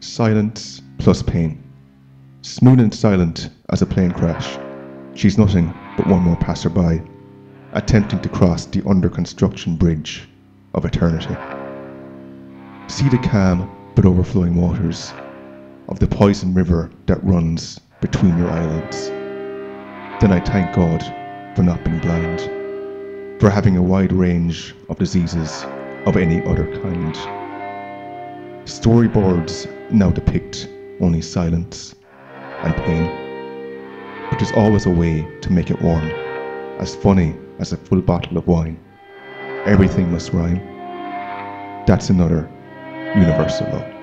Silence plus pain. Smooth and silent as a plane crash, she's nothing but one more passerby, attempting to cross the under construction bridge of eternity. See the calm but overflowing waters of the poison river that runs between your eyelids. Then I thank God for not being blind, for having a wide range of diseases of any other kind. Storyboards now depict only silence and pain, but there's always a way to make it warm, as funny as a full bottle of wine. Everything must rhyme. That's another universal law.